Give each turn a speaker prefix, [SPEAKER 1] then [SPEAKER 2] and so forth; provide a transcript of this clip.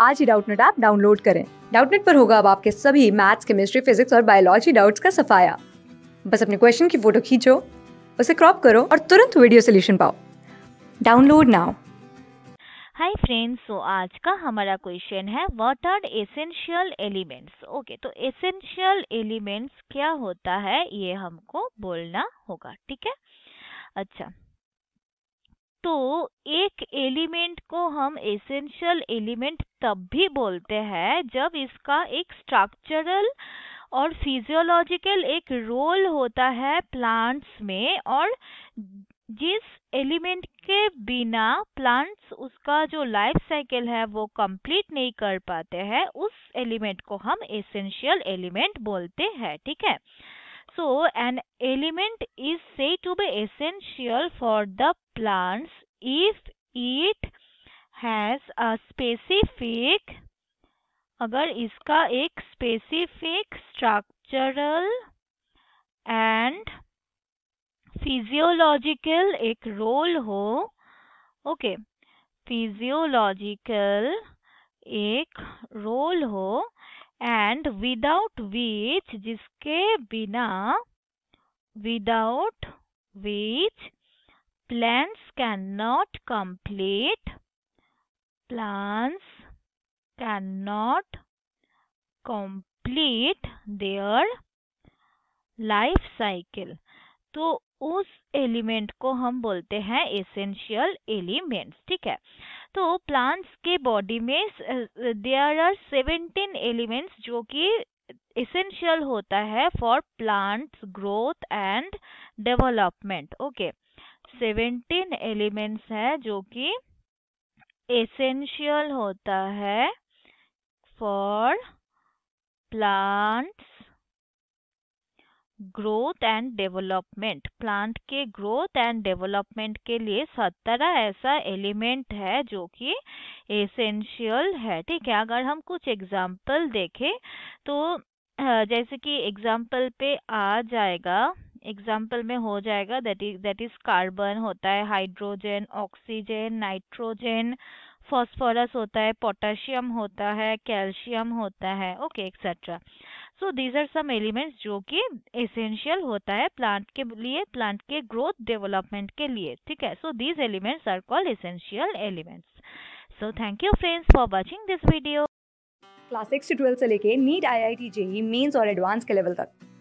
[SPEAKER 1] आज ही Doubtnut app download करें। डाउटनेट पर होगा अब आपके सभी मैथ्स, केमिस्ट्री, फिजिक्स और बायोलॉजी डाउट्स का सफाया। बस अपने क्वेश्चन की फ़ोटो खींचो, उसे क्रॉप करो और तुरंत वीडियो सोल्यूशन पाओ। Download now.
[SPEAKER 2] Hi friends so आज का हमारा क्वेश्चन है what are essential elements okay तो एसेंशियल एलिमेंट्स क्या होता है, ये हमको बोलना होगा, ठीक है? अच्छा तो एक एलिमेंट को हम एसेंशियल एलिमेंट तब भी बोलते हैं जब इसका एक स्ट्रक्चरल और फिजियोलॉजिकल एक रोल होता है प्लांट्स में और जिस एलिमेंट के बिना प्लांट्स उसका जो लाइफ साइकिल है वो कंप्लीट नहीं कर पाते हैं, उस एलिमेंट को हम एसेंशियल एलिमेंट बोलते हैं, ठीक है? So an element is said to be essential for the plants if it has a specific अगर इसका एक स्पेसिफिक स्ट्रक्चरल एंड फिजियोलॉजिकल एक रोल हो ओके फिजियोलॉजिकल एक रोल हो एंड विदाउट विच जिसके बिना without which plants cannot complete, plants cannot complete their life cycle. तो उस एलिमेंट को हम बोलते हैं एसेंशियल एलिमेंट्स ठीक है? तो प्लांट्स के बॉडी में देयर आर सेवेंटीन एलिमेंट्स जो कि एसेंशियल होता है for plants growth and development okay seventeen elements है जो कि एसेंशियल होता है for plants growth and development plant के ग्रोथ एंड डेवलपमेंट के लिए सत्रह ऐसा एलिमेंट है जो कि एसेंशियल है। ठीक है, अगर हम कुछ एग्ज़ाम्पल देखें तो जैसे कि एग्ज़ाम्पल पे आ जाएगा। एग्ज़ाम्पल में हो जाएगा that is that is carbon होता है हाइड्रोजन ऑक्सीजन नाइट्रोजन फॉस्फोरस होता है पोटेशियम होता है कैल्शियम होता है okay etcetera so these are some elements जो कि एसेंशियल होता है प्लांट के लिए प्लांट के ग्रोथ डेवलपमेंट के लिए, ठीक है? So these elements are called essential elements so thank you friends for watching this video
[SPEAKER 1] class six से ट्वेल्थ से लेके NEET I I T JEE mains और एडवांस के लेवल तक।